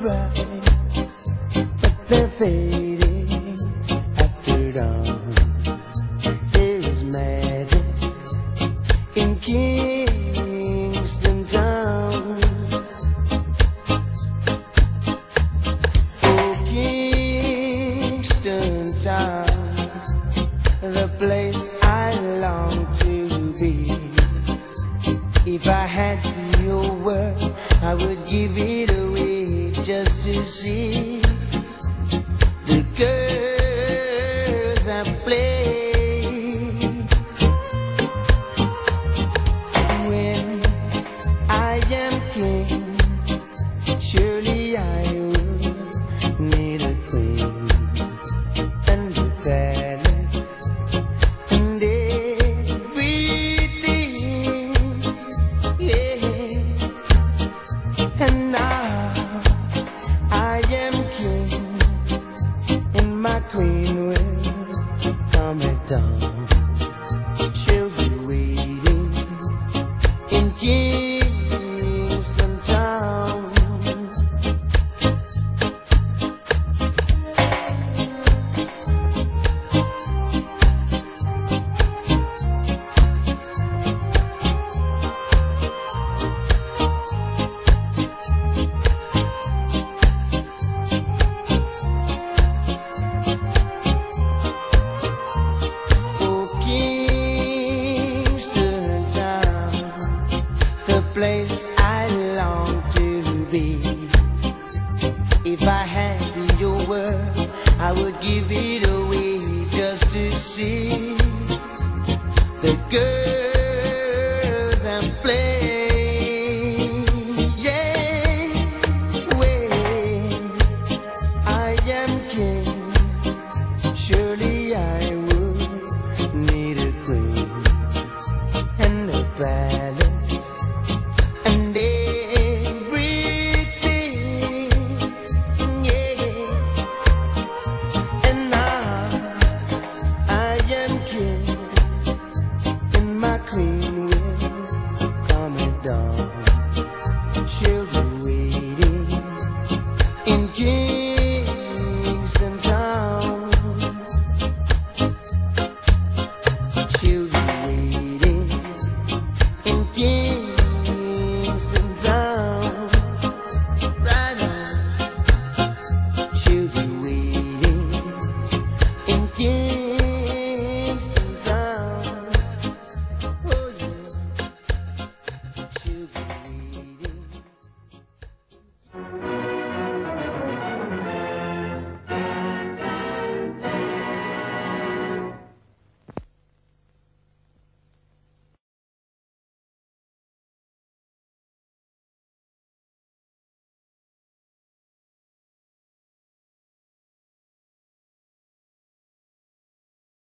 breath, but they're fading. see the girl. be. If I had your word, I would give it away just to see.